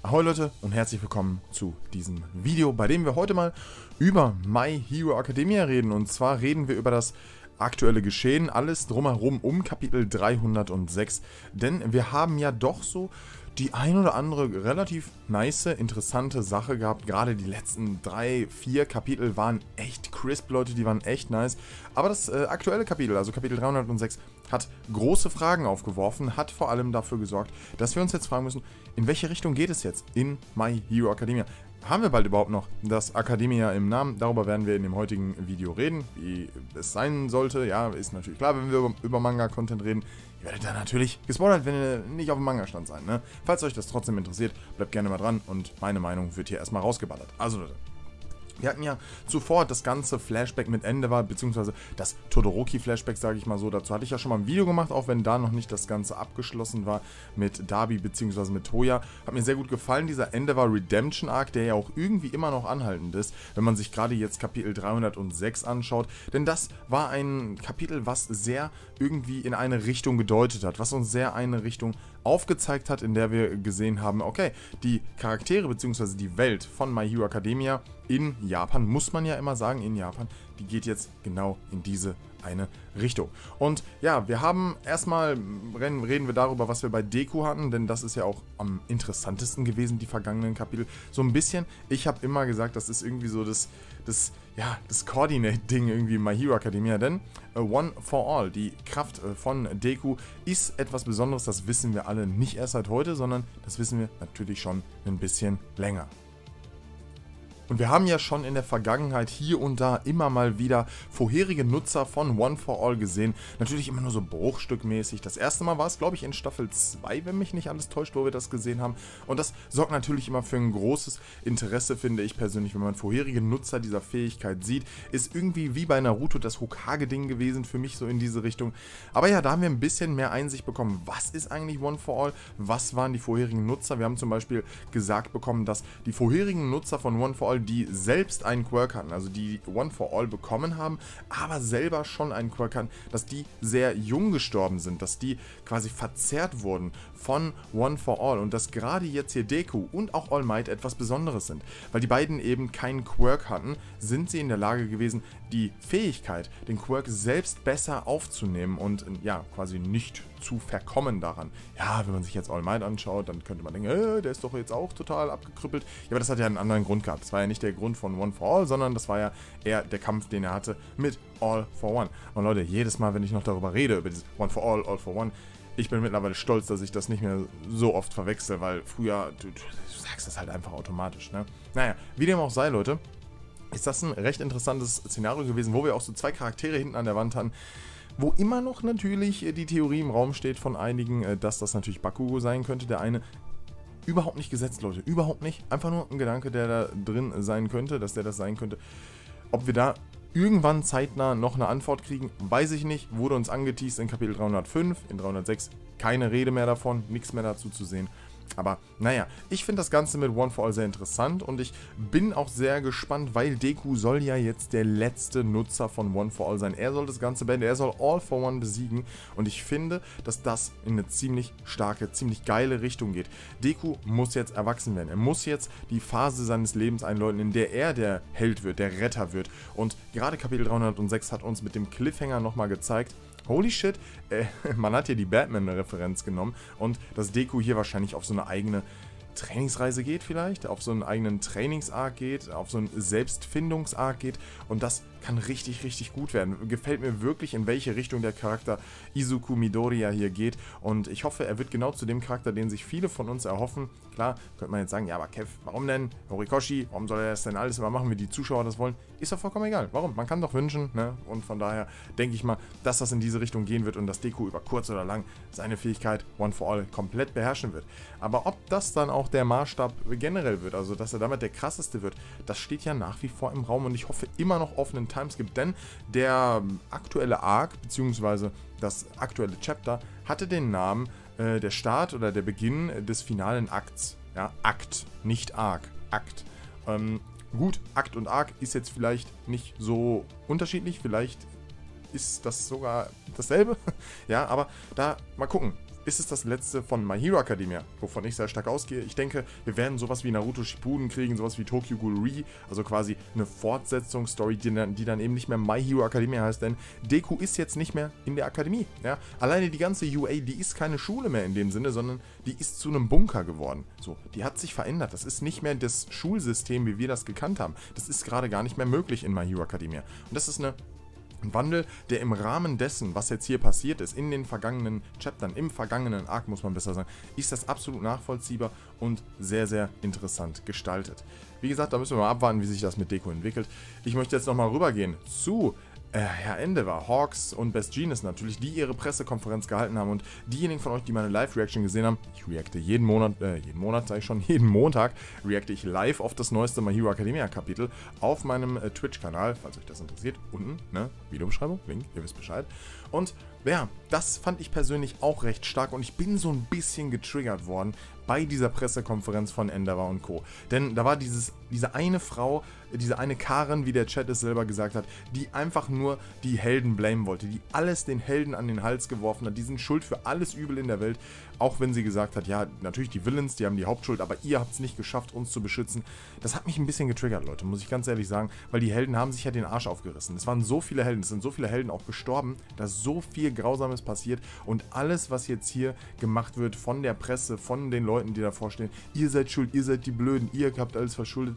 Ahoi Leute und herzlich willkommen zu diesem Video, bei dem wir heute mal über My Hero Academia reden. Und zwar reden wir über das aktuelle Geschehen, alles drumherum um Kapitel 306. Denn wir haben ja doch so die ein oder andere relativ nice, interessante Sache gehabt. Gerade die letzten drei, vier Kapitel waren echt crisp, Leute, die waren echt nice. Aber das äh, aktuelle Kapitel, also Kapitel 306, hat große Fragen aufgeworfen, hat vor allem dafür gesorgt, dass wir uns jetzt fragen müssen, in welche Richtung geht es jetzt in My Hero Academia? Haben wir bald überhaupt noch das Academia im Namen? Darüber werden wir in dem heutigen Video reden, wie es sein sollte. Ja, ist natürlich klar, wenn wir über, Manga-Content reden. Ihr werdet dann natürlich gespoilert, wenn ihr nicht auf dem Manga-Stand seid. Ne? Falls euch das trotzdem interessiert, bleibt gerne mal dran und meine Meinung wird hier erstmal rausgeballert. Also Leute, wir hatten ja zuvor das ganze Flashback mit Ende war, beziehungsweise das Todoroki-Flashback, sage ich mal so. Dazu hatte ich ja schon mal ein Video gemacht, auch wenn da noch nicht das Ganze abgeschlossen war mit Darby beziehungsweise mit Toya. Hat mir sehr gut gefallen, dieser Ende war Redemption Arc, der ja auch irgendwie immer noch anhaltend ist, wenn man sich gerade jetzt Kapitel 306 anschaut. Denn das war ein Kapitel, was sehr irgendwie in eine Richtung gedeutet hat, was uns sehr eine Richtung aufgezeigt hat, in der wir gesehen haben, okay, die Charaktere bzw. die Welt von My Hero Academia in Japan, muss man ja immer sagen, in Japan, die geht jetzt genau in diese eine Richtung. Und ja, wir haben erstmal, reden wir darüber, was wir bei Deku hatten, denn das ist ja auch am interessantesten gewesen, die vergangenen Kapitel. So ein bisschen, ich habe immer gesagt, das ist irgendwie so das, das, ja, das Coordinate-Ding irgendwie in My Hero Academia, denn uh, One for All, die Kraft uh, von Deku, ist etwas Besonderes, das wissen wir alle nicht erst seit heute, sondern das wissen wir natürlich schon ein bisschen länger. Und wir haben ja schon in der Vergangenheit hier und da immer mal wieder vorherige Nutzer von One for All gesehen. Natürlich immer nur so bruchstückmäßig. Das erste Mal war es, glaube ich, in Staffel 2, wenn mich nicht alles täuscht, wo wir das gesehen haben. Und das sorgt natürlich immer für ein großes Interesse, finde ich persönlich, wenn man vorherige Nutzer dieser Fähigkeit sieht. Ist irgendwie wie bei Naruto das Hokage-Ding gewesen, für mich so in diese Richtung. Aber ja, da haben wir ein bisschen mehr Einsicht bekommen. Was ist eigentlich One for All? Was waren die vorherigen Nutzer? Wir haben zum Beispiel gesagt bekommen, dass die vorherigen Nutzer von One for All die selbst einen Quirk hatten, also die One for All bekommen haben, aber selber schon einen Quirk hatten, dass die sehr jung gestorben sind, dass die quasi verzerrt wurden von One for All und dass gerade jetzt hier Deku und auch All Might etwas Besonderes sind. Weil die beiden eben keinen Quirk hatten, sind sie in der Lage gewesen, die Fähigkeit, den Quirk selbst besser aufzunehmen und ja, quasi nicht zu verkommen daran. Ja, wenn man sich jetzt All Might anschaut, dann könnte man denken, äh, der ist doch jetzt auch total abgekrüppelt. Ja, aber das hat ja einen anderen Grund gehabt. Das war ja nicht der Grund von One for All, sondern das war ja eher der Kampf, den er hatte mit All for One. Und Leute, jedes Mal, wenn ich noch darüber rede, über dieses One for All, All for One, ich bin mittlerweile stolz, dass ich das nicht mehr so oft verwechsel, weil früher, du, du sagst das halt einfach automatisch, ne? Naja, wie dem auch sei, Leute, ist das ein recht interessantes Szenario gewesen, wo wir auch so zwei Charaktere hinten an der Wand hatten, wo immer noch natürlich die Theorie im Raum steht von einigen, äh, dass das natürlich Bakugo sein könnte. Der eine überhaupt nicht gesetzt, Leute. Überhaupt nicht. Einfach nur ein Gedanke, der da drin sein könnte, dass der das sein könnte. Ob wir da irgendwann zeitnah noch eine Antwort kriegen, weiß ich nicht. Wurde uns angeteased in Kapitel 305, in 306 keine Rede mehr davon, nichts mehr dazu zu sehen. Aber naja, ich finde das Ganze mit One for All sehr interessant und ich bin auch sehr gespannt, weil Deku soll ja jetzt der letzte Nutzer von One for All sein. Er soll das Ganze beenden, er soll All for One besiegen und ich finde, dass das in eine ziemlich starke, ziemlich geile Richtung geht. Deku muss jetzt erwachsen werden. Er muss jetzt die Phase seines Lebens einläuten, in der er der Held wird, der Retter wird. Und gerade Kapitel 306 hat uns mit dem Cliffhanger nochmal gezeigt, holy shit, äh, man hat hier die Batman-Referenz genommen und dass Deku hier wahrscheinlich auf so eine eigene Trainingsreise geht vielleicht, auf so einen eigenen Trainingsarg geht, auf so einen Selbstfindungsarg geht und das kann richtig, richtig gut werden. Gefällt mir wirklich, in welche Richtung der Charakter Izuku Midoriya hier geht und ich hoffe, er wird genau zu dem Charakter, den sich viele von uns erhoffen. Klar, könnte man jetzt sagen, ja, aber Kev, warum denn? Horikoshi, warum soll er das denn alles immer machen, wie die Zuschauer das wollen? Ist doch vollkommen egal. Warum? Man kann doch wünschen, ne? Und von daher denke ich mal, dass das in diese Richtung gehen wird und dass Deku über kurz oder lang seine Fähigkeit One for All komplett beherrschen wird. Aber ob das dann auch der Maßstab generell wird, also dass er damit der krasseste wird, das steht ja nach wie vor im Raum und ich hoffe immer noch auf einen Timeskip, denn der aktuelle Arc, beziehungsweise das aktuelle Chapter, hatte den Namen äh, der Start oder der Beginn des finalen Akts. Ja, Akt, nicht Arc, Akt. Ähm, gut, Akt und Arc ist jetzt vielleicht nicht so unterschiedlich, vielleicht ist das sogar dasselbe. ja, aber da mal gucken ist es das letzte von My Hero Academia, wovon ich sehr stark ausgehe. Ich denke, wir werden sowas wie Naruto Shippuden kriegen, sowas wie Tokyo Ghoul Re, also quasi eine Fortsetzungsstory, die dann, die dann eben nicht mehr My Hero Academia heißt, denn Deku ist jetzt nicht mehr in der Akademie. Ja? Alleine die ganze UA, die ist keine Schule mehr in dem Sinne, sondern die ist zu einem Bunker geworden. So, die hat sich verändert. Das ist nicht mehr das Schulsystem, wie wir das gekannt haben. Das ist gerade gar nicht mehr möglich in My Hero Academia. Und das ist eine ein Wandel, der im Rahmen dessen, was jetzt hier passiert ist, in den vergangenen Chaptern, im vergangenen Arc, muss man besser sagen, ist das absolut nachvollziehbar und sehr, sehr interessant gestaltet. Wie gesagt, da müssen wir mal abwarten, wie sich das mit Deko entwickelt. Ich möchte jetzt nochmal rübergehen zu äh, Herr Endeavor, Hawks und Best Genius natürlich, die ihre Pressekonferenz gehalten haben und diejenigen von euch, die meine Live-Reaction gesehen haben, ich reacte jeden Monat, äh, jeden Monat sage ich schon, jeden Montag reacte ich live auf das neueste My Hero Academia Kapitel auf meinem äh, Twitch-Kanal, falls euch das interessiert, unten, ne, Videobeschreibung, Link, ihr wisst Bescheid. Und ja, das fand ich persönlich auch recht stark und ich bin so ein bisschen getriggert worden bei dieser Pressekonferenz von Endeavor und Co. Denn da war dieses, diese eine Frau, diese eine Karen, wie der Chat es selber gesagt hat, die einfach nur die Helden blamen wollte, die alles den Helden an den Hals geworfen hat, die sind schuld für alles Übel in der Welt, auch wenn sie gesagt hat, ja, natürlich die Villains, die haben die Hauptschuld, aber ihr habt es nicht geschafft, uns zu beschützen. Das hat mich ein bisschen getriggert, Leute, muss ich ganz ehrlich sagen, weil die Helden haben sich ja den Arsch aufgerissen. Es waren so viele Helden, es sind so viele Helden auch gestorben, da ist so viel Grausames passiert und alles, was jetzt hier gemacht wird von der Presse, von den Leuten, die davor stehen, ihr seid schuld, ihr seid die Blöden, ihr habt alles verschuldet,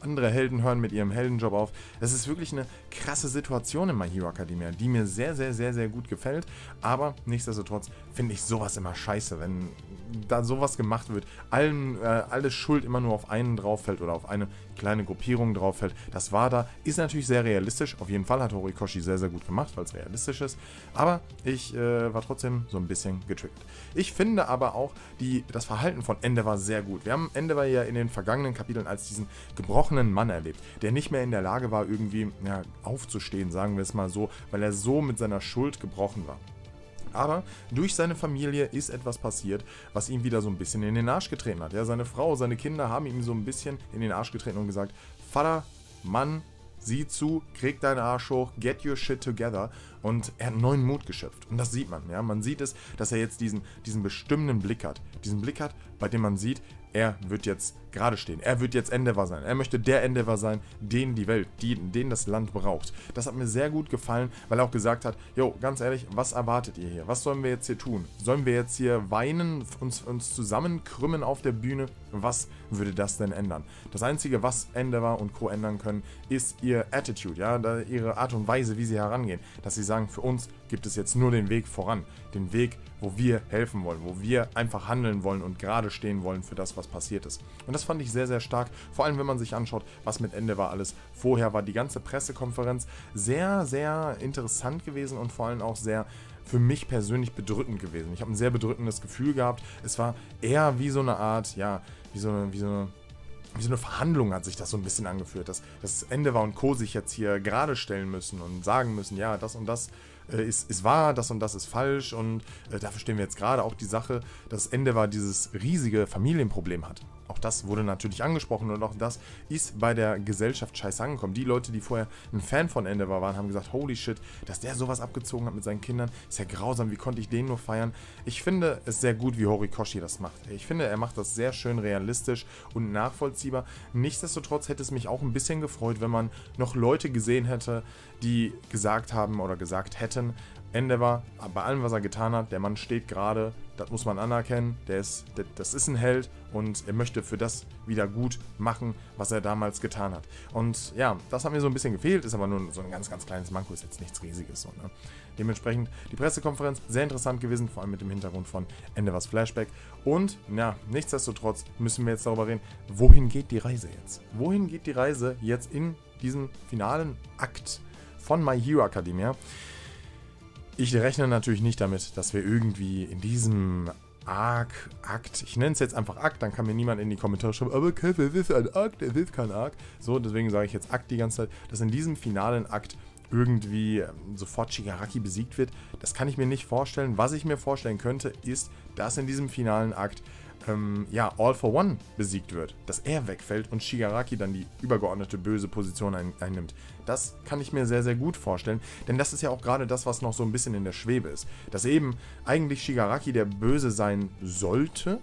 andere Helden hören mit ihrem Heldenjob auf. Es ist wirklich eine krasse Situation in My Hero Academia, die mir sehr, sehr, sehr, sehr gut gefällt, aber nichtsdestotrotz finde ich sowas immer scheiße, wenn da sowas gemacht wird, allen, äh, alles Schuld immer nur auf einen drauf fällt oder auf eine kleine Gruppierung drauf fällt. Das war da, ist natürlich sehr realistisch. Auf jeden Fall hat Horikoshi sehr, sehr gut gemacht, weil es realistisch ist. Aber ich äh, war trotzdem so ein bisschen getriggert. Ich finde aber auch, die, das Verhalten von Endeavor sehr gut. Wir haben Endeavor ja in den vergangenen Kapiteln als diesen gebrochenen Mann erlebt, der nicht mehr in der Lage war, irgendwie ja, aufzustehen, sagen wir es mal so, weil er so mit seiner Schuld gebrochen war. Aber durch seine Familie ist etwas passiert, was ihm wieder so ein bisschen in den Arsch getreten hat. Ja, seine Frau, seine Kinder haben ihm so ein bisschen in den Arsch getreten und gesagt, Vater, Mann, sieh zu, krieg deinen Arsch hoch, get your shit together. Und er hat neuen Mut geschöpft. Und das sieht man. Ja? Man sieht es, dass er jetzt diesen, diesen bestimmenden Blick hat. Diesen Blick hat, bei dem man sieht, er wird jetzt gerade stehen. Er wird jetzt Endeavor sein. Er möchte der Endeavor sein, den die Welt, die, den das Land braucht. Das hat mir sehr gut gefallen, weil er auch gesagt hat, jo, ganz ehrlich, was erwartet ihr hier? Was sollen wir jetzt hier tun? Sollen wir jetzt hier weinen, uns, uns zusammenkrümmen auf der Bühne? Was würde das denn ändern? Das Einzige, was Endeavor und Co. ändern können, ist ihr Attitude, ja, ihre Art und Weise, wie sie herangehen. Dass sie sagen, für uns gibt es jetzt nur den Weg voran. Den Weg, wo wir helfen wollen, wo wir einfach handeln wollen und gerade stehen wollen für das, was passiert ist. Und das fand ich sehr, sehr stark. Vor allem, wenn man sich anschaut, was mit Ende war alles. Vorher war die ganze Pressekonferenz sehr, sehr interessant gewesen und vor allem auch sehr für mich persönlich bedrückend gewesen. Ich habe ein sehr bedrückendes Gefühl gehabt. Es war eher wie so eine Art, ja, wie so eine, wie so eine wie so eine Verhandlung hat sich das so ein bisschen angeführt, dass das Ende war und Co. sich jetzt hier gerade stellen müssen und sagen müssen, ja, das und das äh, ist, ist wahr, das und das ist falsch und äh, dafür stehen wir jetzt gerade auch die Sache, dass Ende war dieses riesige Familienproblem hat. Auch das wurde natürlich angesprochen und auch das ist bei der Gesellschaft scheiße angekommen. Die Leute, die vorher ein Fan von Endeavor waren, haben gesagt, holy shit, dass der sowas abgezogen hat mit seinen Kindern, ist ja grausam, wie konnte ich den nur feiern? Ich finde es sehr gut, wie Horikoshi das macht. Ich finde, er macht das sehr schön realistisch und nachvollziehbar. Nichtsdestotrotz hätte es mich auch ein bisschen gefreut, wenn man noch Leute gesehen hätte, die gesagt haben oder gesagt hätten, Endeavor, bei allem, was er getan hat, der Mann steht gerade, das muss man anerkennen, der ist, der, das ist ein Held und er möchte für das wieder gut machen, was er damals getan hat. Und ja, das hat mir so ein bisschen gefehlt, ist aber nur so ein ganz, ganz kleines Manko, ist jetzt nichts Riesiges. So, ne? Dementsprechend die Pressekonferenz sehr interessant gewesen, vor allem mit dem Hintergrund von Endeavors Flashback. Und ja, nichtsdestotrotz müssen wir jetzt darüber reden, wohin geht die Reise jetzt? Wohin geht die Reise jetzt in diesem finalen Akt von My Hero Academia? Ich rechne natürlich nicht damit, dass wir irgendwie in diesem Arc, Akt, ich nenne es jetzt einfach Akt, dann kann mir niemand in die Kommentare schreiben, aber Kevin, es ist ein Akt, es ist kein Akt. So, deswegen sage ich jetzt Akt die ganze Zeit, dass in diesem finalen Akt irgendwie ähm, sofort Shigaraki besiegt wird. Das kann ich mir nicht vorstellen. Was ich mir vorstellen könnte, ist, dass in diesem finalen Akt ähm, ja, All for One besiegt wird, dass er wegfällt und Shigaraki dann die übergeordnete böse Position ein, einnimmt. Das kann ich mir sehr, sehr gut vorstellen, denn das ist ja auch gerade das, was noch so ein bisschen in der Schwebe ist. Dass eben eigentlich Shigaraki der Böse sein sollte,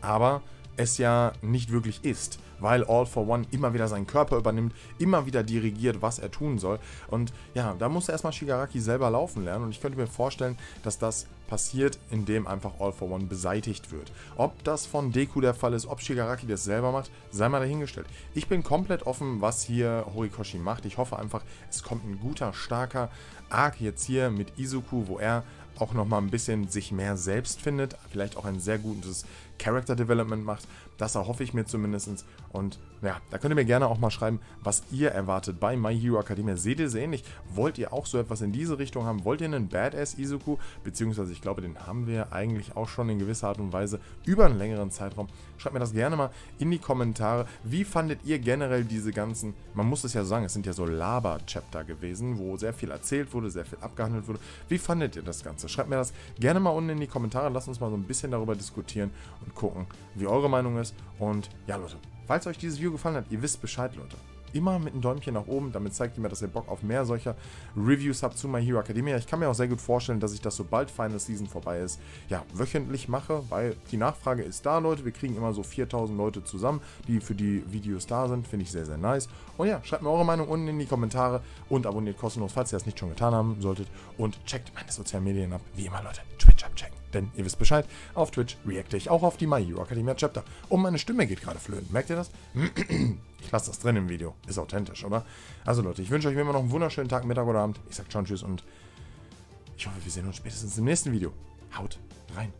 aber es ja nicht wirklich ist weil All for One immer wieder seinen Körper übernimmt, immer wieder dirigiert, was er tun soll. Und ja, da muss erstmal Shigaraki selber laufen lernen und ich könnte mir vorstellen, dass das passiert, indem einfach All for One beseitigt wird. Ob das von Deku der Fall ist, ob Shigaraki das selber macht, sei mal dahingestellt. Ich bin komplett offen, was hier Horikoshi macht. Ich hoffe einfach, es kommt ein guter, starker Arc jetzt hier mit Izuku, wo er auch nochmal ein bisschen sich mehr selbst findet, vielleicht auch ein sehr gutes Character Development macht. Das erhoffe ich mir zumindest. Und ja, da könnt ihr mir gerne auch mal schreiben, was ihr erwartet bei My Hero Academia. Seht ihr es ähnlich? Wollt ihr auch so etwas in diese Richtung haben? Wollt ihr einen Badass Izuku? Beziehungsweise ich glaube, den haben wir eigentlich auch schon in gewisser Art und Weise über einen längeren Zeitraum. Schreibt mir das gerne mal in die Kommentare. Wie fandet ihr generell diese ganzen, man muss es ja sagen, es sind ja so Laber-Chapter gewesen, wo sehr viel erzählt wurde, sehr viel abgehandelt wurde. Wie fandet ihr das Ganze? Schreibt mir das gerne mal unten in die Kommentare. Lasst uns mal so ein bisschen darüber diskutieren und gucken, wie eure Meinung ist. Und ja, Leute, falls euch dieses Video gefallen hat, ihr wisst Bescheid, Leute immer mit einem Däumchen nach oben. Damit zeigt ihr mir, dass ihr Bock auf mehr solcher Reviews habt zu My Hero Academia. Ich kann mir auch sehr gut vorstellen, dass ich das sobald Final Season vorbei ist, ja, wöchentlich mache, weil die Nachfrage ist da, Leute. Wir kriegen immer so 4000 Leute zusammen, die für die Videos da sind. Finde ich sehr, sehr nice. Und ja, schreibt mir eure Meinung unten in die Kommentare und abonniert kostenlos, falls ihr das nicht schon getan haben solltet. Und checkt meine sozialen Medien ab. Wie immer, Leute, Twitch abchecken. Denn ihr wisst Bescheid, auf Twitch reacte ich auch auf die My Hero Academia Chapter. Und meine Stimme geht gerade flöten. Merkt ihr das? Ich lasse das drin im Video. Ist authentisch, oder? Also Leute, ich wünsche euch immer noch einen wunderschönen Tag, Mittag oder Abend. Ich sag schon Tschüss und ich hoffe, wir sehen uns spätestens im nächsten Video. Haut rein.